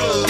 control.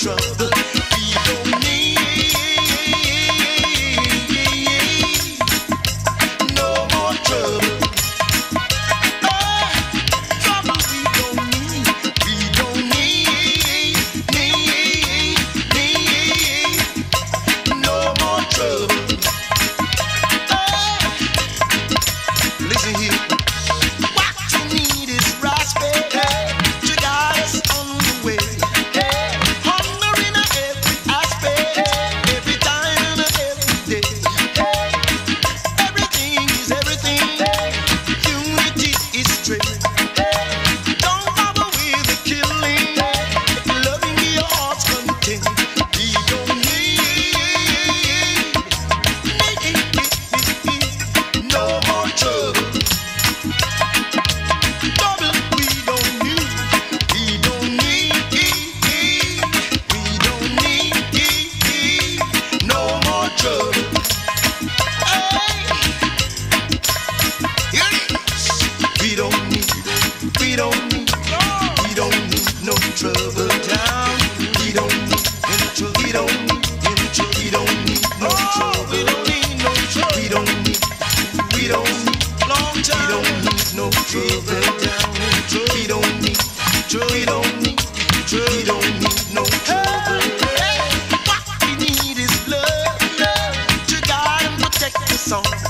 Trouble. He don't need no trouble. He don't need. He don't need. He don't need no. What we need is love, to.